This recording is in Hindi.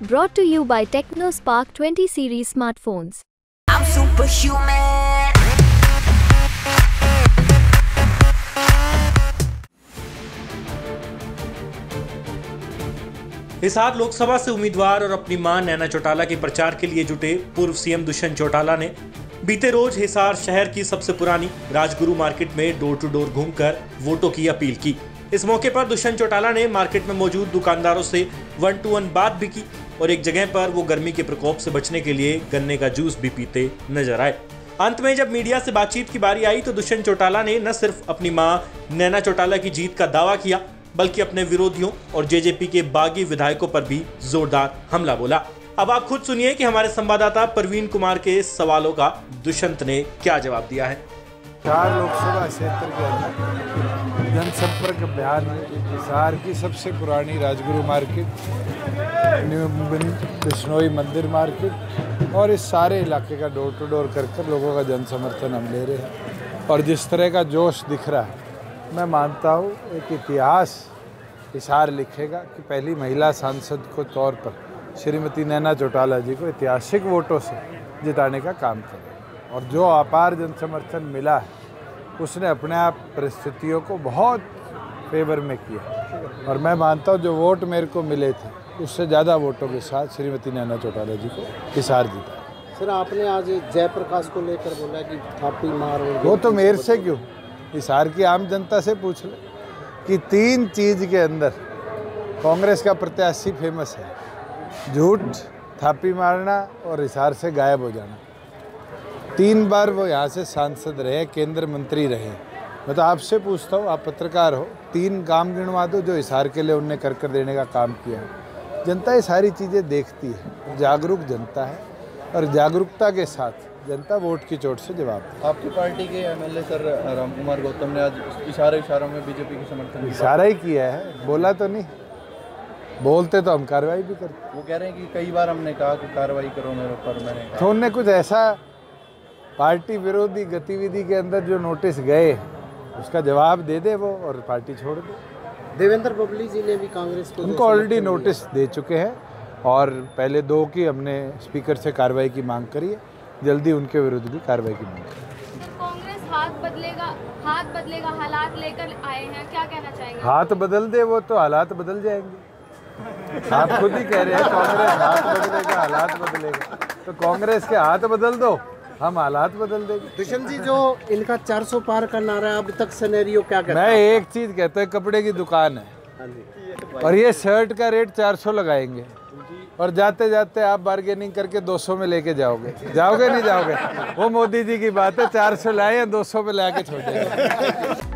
Brought to you by TechnoSpark 20 series smartphones. I'm superhuman. Hisar Lok Sabha से उम्मीदवार और अपनी माँ नैना चौटाला के प्रचार के लिए जुटे पूर्व सीएम दुष्यंत चौटाला ने बीते रोज हिसार शहर की सबसे पुरानी राजगुरु मार्केट में डोर टू डोर घूमकर वोटों की अपील की इस मौके पर दुष्यंत चौटाला ने मार्केट में मौजूद दुकानदारों से वन टू वन बात भी की और एक जगह पर वो गर्मी के प्रकोप से बचने के लिए गन्ने का जूस भी पीते नज़र आए। अंत में जब मीडिया से बातचीत की बारी आई तो दुष्यंत चौटाला ने न सिर्फ़ अपनी माँ नैना चौटाला की जीत का दावा किया, बल्कि अपने विरोधियों और जेजेपी के बागी विधायकों पर भी जोरदार हमला बोला। अब आप खुद सुनिए कि हमारे संवाददाता प्रवीण कुमार के सवालों का दुष्यंत ने क्या जवाब दिया है। चार लोकसभा क्षेत्र के अंदर जनसंपर्क अभियान हिसार की सबसे पुरानी राजगुरु मार्केट न्यू बिश्नोई मंदिर मार्केट, और इस सारे इलाके का डोर टू डोर कर कर लोगों का जन समर्थन हम ले रहे हैं। और जिस तरह का जोश दिख रहा है, मैं मानता हूँ एक इतिहास हिसार लिखेगा कि पहली महिला सांसद को तौर पर श्रीमती नैना चौटाला जी को ऐतिहासिक वोटों से जिताने का काम करें। और जो अपार जन समर्थन मिला है उसने अपने आप परिस्थितियों को बहुत फेवर में किया। और मैं मानता हूँ जो वोट मेरे को मिले थे उससे ज़्यादा वोटों के साथ श्रीमती नैना चौटाला जी को हिसार जीता। सर आपने आज जयप्रकाश को लेकर बोला कि थापी मार वो तो मेरे से क्यों? हिसार की आम जनता से पूछ ले कि तीन चीज़ के अंदर कांग्रेस का प्रत्याशी फ़ेमस है। झूठ थापी मारना और हिसार से गायब हो जाना। तीन बार वो यहाँ से सांसद रहे केंद्र मंत्री रहे। मैं तो आपसे पूछता हूँ आप पत्रकार हो तीन काम गिनवा दो जो इशार के लिए उनने कर कर देने का काम किया है। जनता ये सारी चीज़ें देखती है जागरूक जनता है और जागरूकता के साथ जनता वोट की चोट से जवाब आपकी पार्टी के एमएलए सर राम कुमार गौतम ने आज इशारे इशारों में बीजेपी के समर्थन इशारा ही किया है बोला तो नहीं। बोलते तो हम कार्रवाई भी करते। वो कह रहे हैं कि कई बार हमने कहा कि कार्रवाई करो मेरे ऊपर मैंने तो उनने कुछ ऐसा पार्टी विरोधी गतिविधि के अंदर जो नोटिस गए उसका जवाब दे दे वो और पार्टी छोड़ दे। देवेंद्र बबली जी ने भी कांग्रेस को उनको ऑलरेडी नोटिस दे चुके हैं और पहले दो की हमने स्पीकर से कार्रवाई की मांग करी है। जल्दी उनके विरुद्ध भी कार्रवाई की मांग करें। कांग्रेस हाथ बदलेगा हाथ बदलेगा हालात लेकर आए हैं क्या कहना चाहेंगे? हाथ बदल दे वो तो हालात बदल जाएँगे। आप खुद ही कह रहे हैं कांग्रेस हाथ बदलेगा हालात बदलेगा। तो कांग्रेस के हाथ बदल दो। हम हालात बदल देंगे। दुष्यंत जी जो इनका 400 पार का नारा है अब तक सिनेरियो क्या कहता मैं एक चीज़ कहता हूँ कपड़े की दुकान है। हाँ और ये शर्ट का रेट 400 लगाएँगे। और जाते जाते आप बार्गेनिंग करके 200 में लेके जाओगे। जाओगे नहीं जाओगे? वो मोदी जी की बात है 400 लाए या 200 में ला के छोड़ेंगे